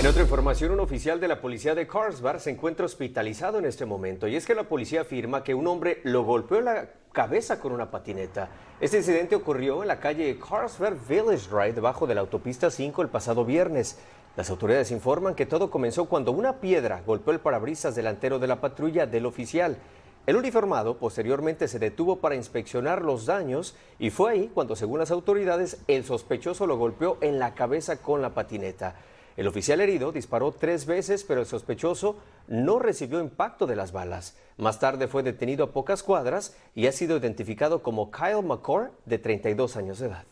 En otra información, un oficial de la policía de Carlsbad se encuentra hospitalizado en este momento y es que la policía afirma que un hombre lo golpeó en la cabeza con una patineta. Este incidente ocurrió en la calle Carlsbad Village Drive debajo de la autopista 5 el pasado viernes. Las autoridades informan que todo comenzó cuando una piedra golpeó el parabrisas delantero de la patrulla del oficial. El uniformado posteriormente se detuvo para inspeccionar los daños y fue ahí cuando, según las autoridades, el sospechoso lo golpeó en la cabeza con la patineta. El oficial herido disparó tres veces, pero el sospechoso no recibió impacto de las balas. Más tarde fue detenido a pocas cuadras y ha sido identificado como Kyle McCord, de 32 años de edad.